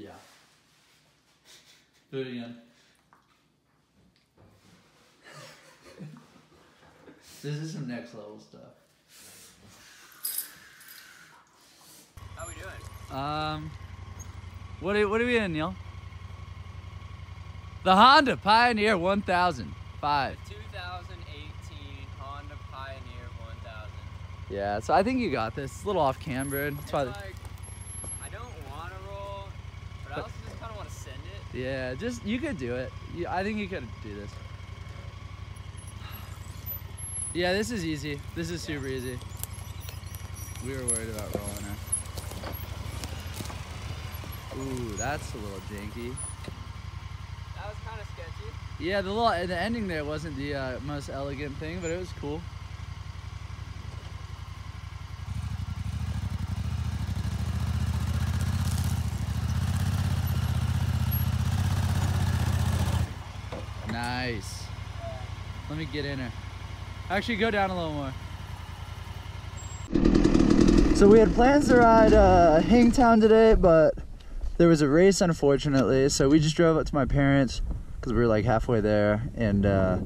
Yeah. Do it again. this is some next level stuff. How we doing? Um, what are, what are we in, Neil? The Honda Pioneer 1000. Five. 2018 Honda Pioneer 1000. Yeah, so I think you got this. It's a little off cambered. That's It's why. like, I don't want to roll, but, I But- also just kind of want to send it. Yeah, just you could do it. You, I think you could do this. Yeah, this is easy. This is super easy. We were worried about rolling her. Ooh, that's a little janky. That was kind of sketchy. Yeah, the little the ending there wasn't the uh, most elegant thing, but it was cool. Me get in her. Actually, go down a little more. So we had plans to ride uh, Hangtown today, but there was a race unfortunately. So we just drove up to my parents because we were like halfway there, and uh,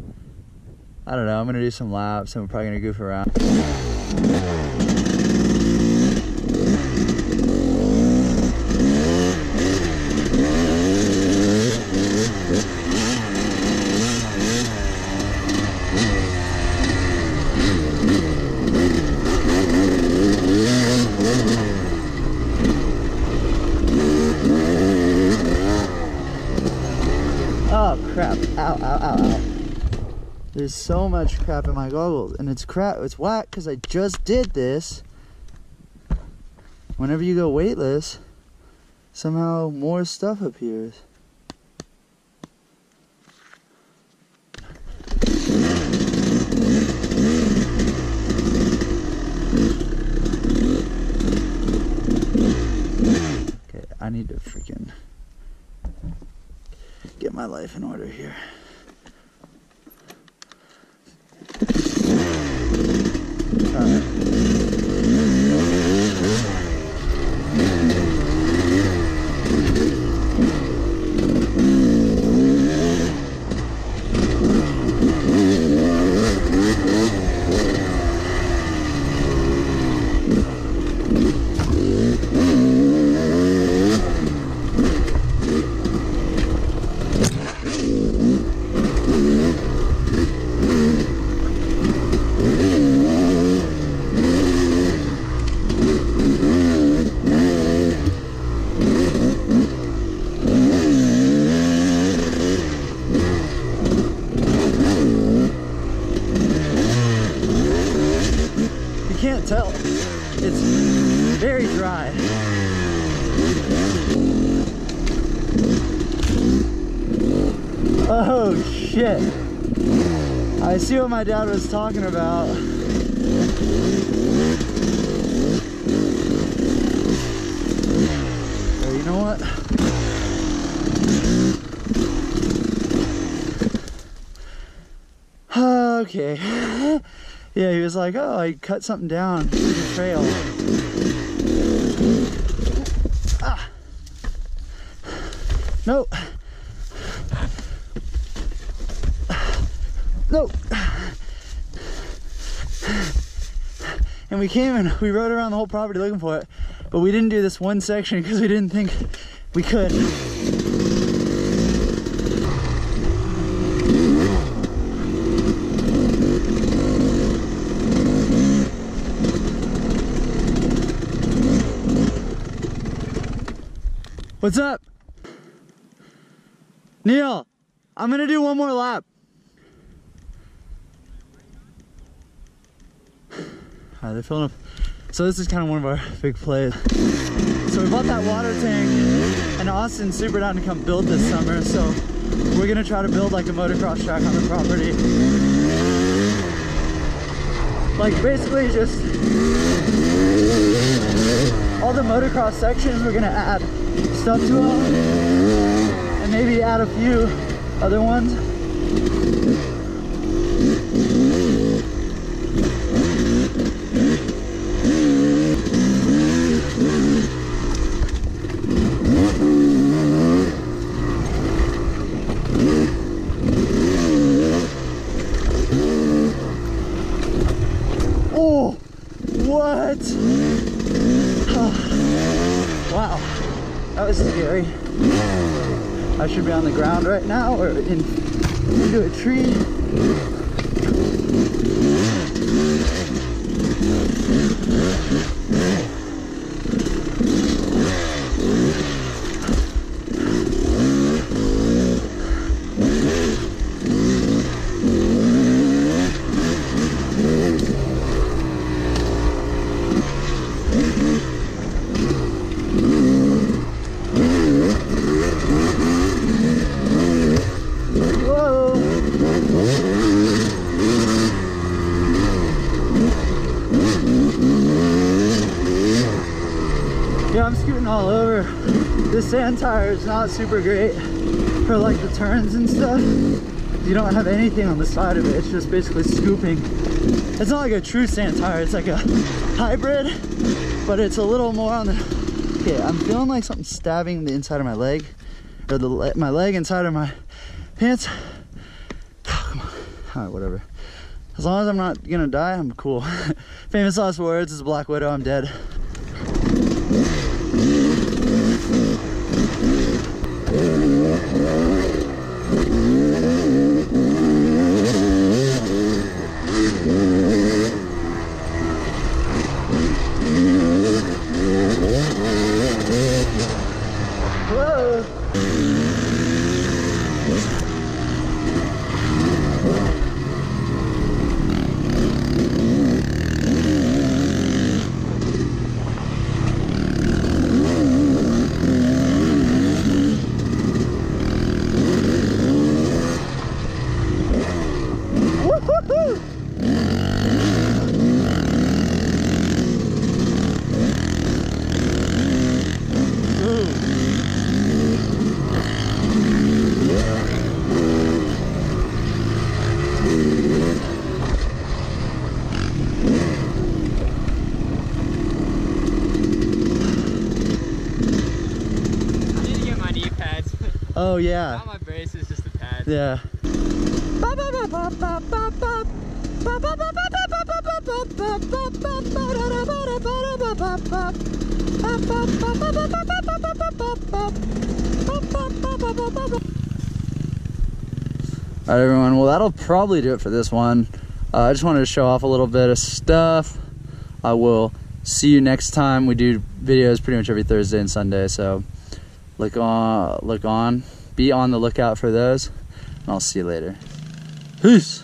I don't know. I'm gonna do some laps, and we're probably gonna goof around. Oh crap! Ow! Ow! Ow! Ow! There's so much crap in my goggles, and it's crap. It's whack because I just did this. Whenever you go weightless, somehow more stuff appears. Okay, I need to freaking get my life in order here. Oh shit. I see what my dad was talking about. You know what? Okay. Yeah, he was like, oh, I cut something down the trail. Ah. No. No. And we came and we rode around the whole property looking for it, but we didn't do this one section because we didn't think we could. What's up? Neil, I'm gonna do one more lap. They're filling up. So this is kind of one of our big plays. So we bought that water tank and Austin's super down to come build this summer. So we're gonna try to build like a motocross track on the property. Like basically just all the motocross sections we're gonna add stuff to them and maybe add a few other ones. Minutes. wow, that was scary. I should be on the ground right now or in, into a tree. Yeah, all over. This sand tire is not super great for like the turns and stuff. You don't have anything on the side of it. It's just basically scooping. It's not like a true sand tire. It's like a hybrid, but it's a little more on the, okay, I'm feeling like something stabbing the inside of my leg or the le- my leg inside of my pants. On. All right, whatever. As long as I'm not gonna die, I'm cool. Famous last words is Black Widow, I'm dead. Whoa. Woo-hoo-hoo. I need to get my knee pads. Oh yeah. Not my braces, just the pads. Yeah. All right, everyone. Well, that'll probably do it for this one. Uh, I just wanted to show off a little bit of stuff. I will see you next time. We do videos pretty much every Thursday and Sunday, so look on, look on, be on the lookout for those, and I'll see you later. Peace.